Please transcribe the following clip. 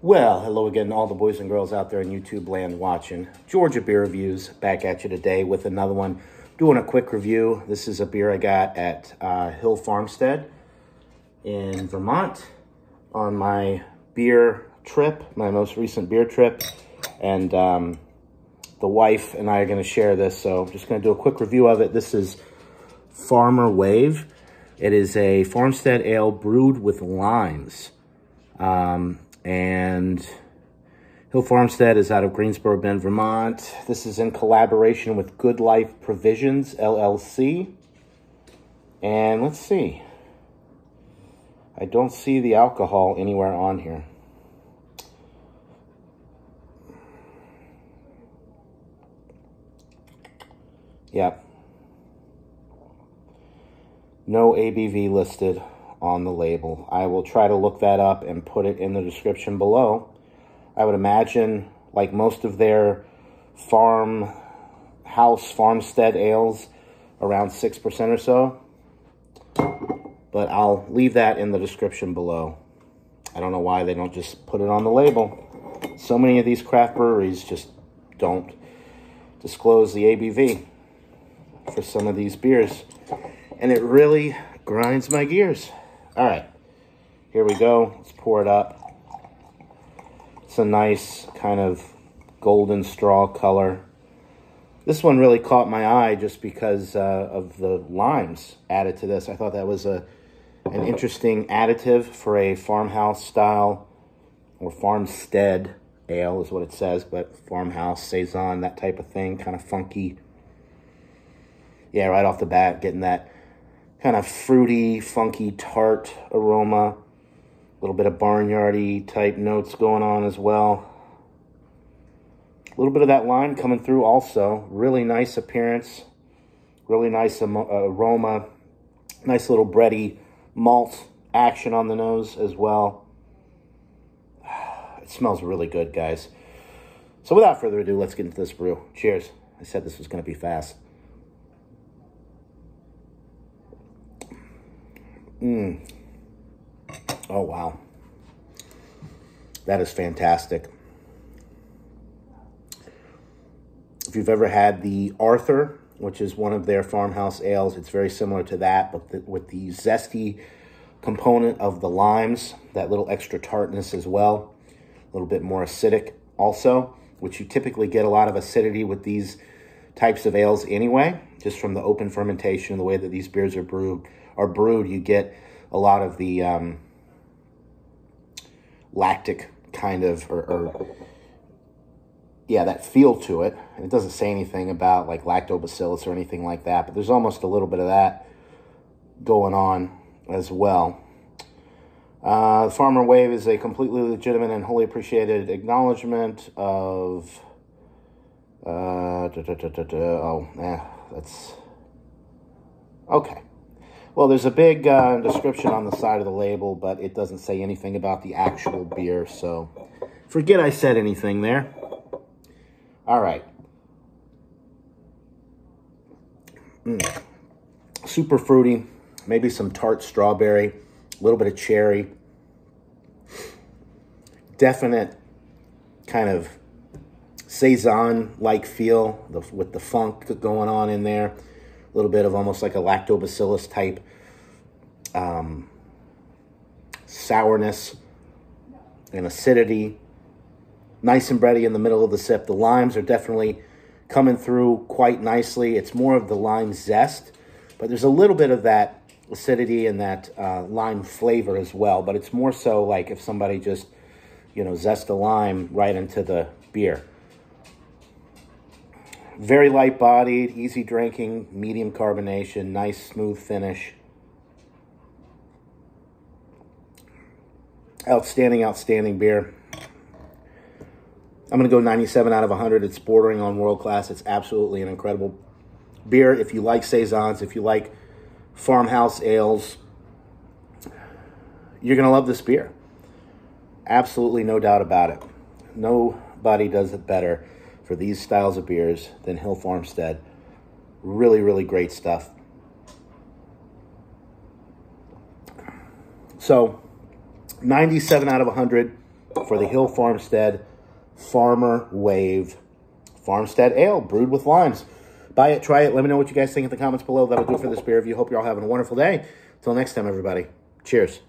Well, hello again, all the boys and girls out there in YouTube land watching. Georgia Beer Reviews back at you today with another one. Doing a quick review. This is a beer I got at uh, Hill Farmstead in Vermont on my beer trip, my most recent beer trip. And um, the wife and I are going to share this, so I'm just going to do a quick review of it. This is Farmer Wave. It is a Farmstead Ale brewed with limes. Um, and Hill Farmstead is out of Greensboro Bend, Vermont. This is in collaboration with Good Life Provisions, LLC. And let's see. I don't see the alcohol anywhere on here. Yep. No ABV listed on the label. I will try to look that up and put it in the description below. I would imagine, like most of their farm house farmstead ales, around 6% or so. But I'll leave that in the description below. I don't know why they don't just put it on the label. So many of these craft breweries just don't disclose the ABV for some of these beers. And it really grinds my gears. All right, here we go. Let's pour it up. It's a nice kind of golden straw color. This one really caught my eye just because uh, of the limes added to this. I thought that was a an interesting additive for a farmhouse style or farmstead ale is what it says, but farmhouse, saison, that type of thing, kind of funky. Yeah, right off the bat, getting that kind of fruity, funky, tart aroma. A little bit of barnyardy type notes going on as well. A little bit of that lime coming through also. Really nice appearance. Really nice uh, aroma. Nice little bready malt action on the nose as well. It smells really good, guys. So without further ado, let's get into this brew. Cheers. I said this was going to be fast. Mmm. Oh, wow. That is fantastic. If you've ever had the Arthur, which is one of their farmhouse ales, it's very similar to that, but the, with the zesty component of the limes, that little extra tartness as well, a little bit more acidic also, which you typically get a lot of acidity with these types of ales anyway, just from the open fermentation and the way that these beers are brewed are brewed, you get a lot of the um, lactic kind of, or, or, yeah, that feel to it. And it doesn't say anything about like lactobacillus or anything like that, but there's almost a little bit of that going on as well. Uh, Farmer Wave is a completely legitimate and wholly appreciated acknowledgement of. Uh, da, da, da, oh, eh, that's okay. Well, there's a big uh, description on the side of the label, but it doesn't say anything about the actual beer, so forget I said anything there. All right. Mm. Super fruity, maybe some tart strawberry, a little bit of cherry. Definite kind of Saison-like feel the, with the funk going on in there a little bit of almost like a lactobacillus type um, sourness and acidity. Nice and bready in the middle of the sip. The limes are definitely coming through quite nicely. It's more of the lime zest, but there's a little bit of that acidity and that uh, lime flavor as well. But it's more so like if somebody just, you know, zest a lime right into the beer. Very light bodied, easy drinking, medium carbonation, nice smooth finish. Outstanding, outstanding beer. I'm going to go 97 out of 100. It's bordering on world class. It's absolutely an incredible beer. If you like Saisons, if you like farmhouse ales, you're going to love this beer. Absolutely no doubt about it. Nobody does it better for these styles of beers than Hill Farmstead. Really, really great stuff. So, 97 out of 100. for the Hill Farmstead Farmer Wave Farmstead Ale brewed with limes. Buy it, try it. Let me know what you guys think in the comments below. That'll do it for this beer review. Hope you're all having a wonderful day. Until next time, everybody. Cheers.